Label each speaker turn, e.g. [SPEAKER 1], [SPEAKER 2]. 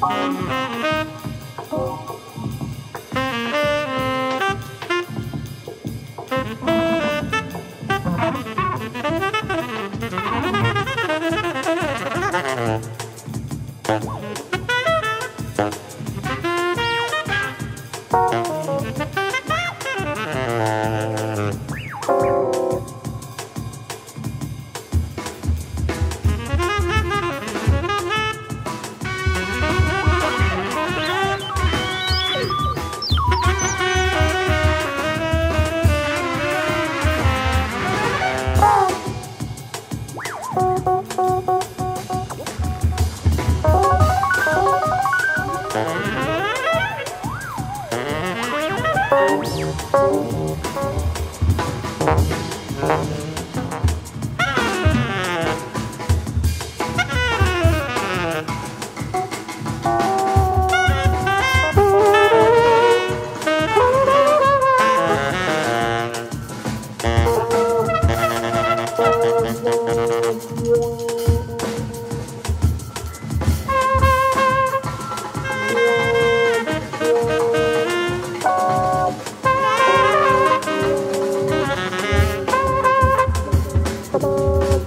[SPEAKER 1] Bye. Thank you. you.